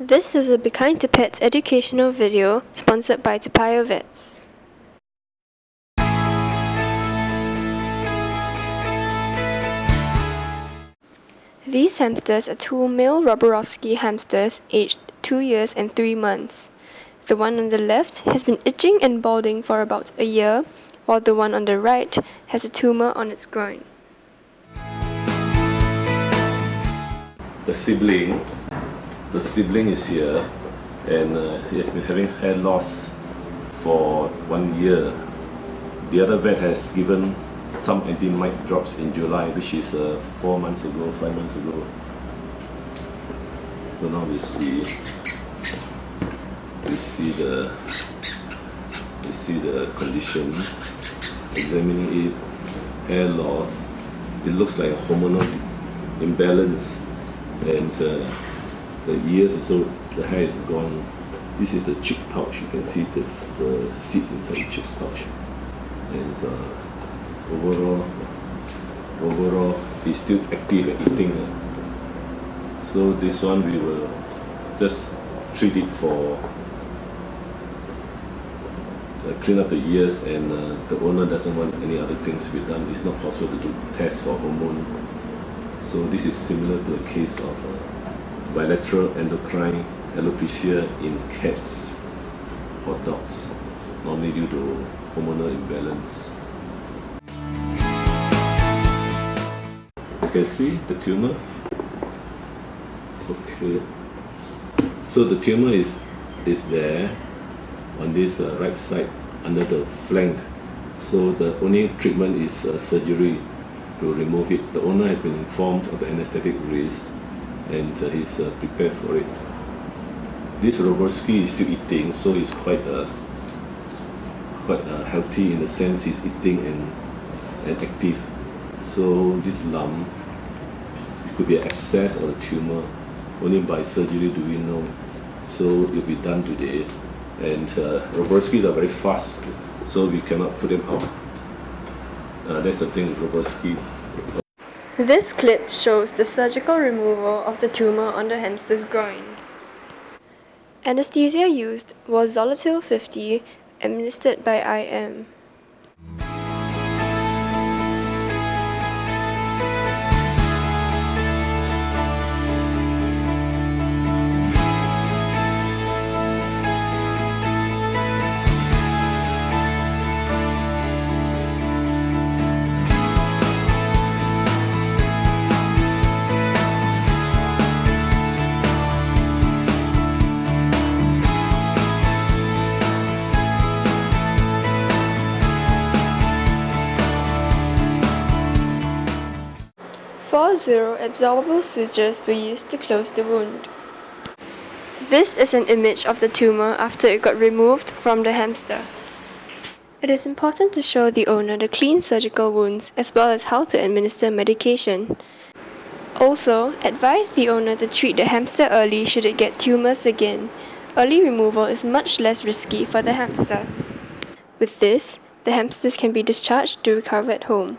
This is a Be Kind to Pets educational video sponsored by Toa Vets. These hamsters are two male Roborovski hamsters aged 2 years and 3 months. The one on the left has been itching and balding for about a year, while the one on the right has a tumor on its groin. The sibling, the sibling is here and uh, he has been having hair loss for one year. The other vet has given some anti-mite drops in July, which is uh, four months ago, five months ago. So now we see we see the we see the condition examining it hair loss it looks like a hormonal imbalance and uh, the ears also the hair is gone this is the cheek pouch you can see the, the seeds inside the cheek pouch and uh, overall overall it's still active eating uh. so this one we will just treat it for uh, clean up the ears and uh, the owner doesn't want any other things to be done. It's not possible to do tests for hormone. So this is similar to the case of uh, bilateral endocrine alopecia in cats or dogs, normally due to hormonal imbalance. You can see the tumor. Okay. So the tumor is is there on this uh, right side under the flank. So the only treatment is uh, surgery to remove it. The owner has been informed of the anesthetic risk and uh, he's uh, prepared for it. This Roborovski is still eating, so he's quite uh, quite uh, healthy in the sense he's eating and, and active. So this lump, it could be an abscess or a tumor. Only by surgery do we know. So it will be done today and uh, Roborovskis are very fast, so we cannot put them out. Uh, that's the thing with Roborovski. This clip shows the surgical removal of the tumor on the hamster's groin. Anesthesia used was Zoletil 50 administered by IM. 4-0 absorbable sutures were used to close the wound. This is an image of the tumor after it got removed from the hamster. It is important to show the owner the clean surgical wounds as well as how to administer medication. Also, advise the owner to treat the hamster early should it get tumors again. Early removal is much less risky for the hamster. With this, the hamsters can be discharged to recover at home.